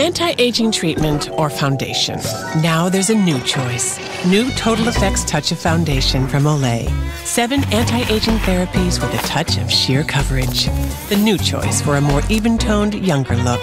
Anti aging treatment or foundation. Now there's a new choice. New Total Effects Touch of Foundation from Olay. Seven anti aging therapies with a touch of sheer coverage. The new choice for a more even toned, younger look.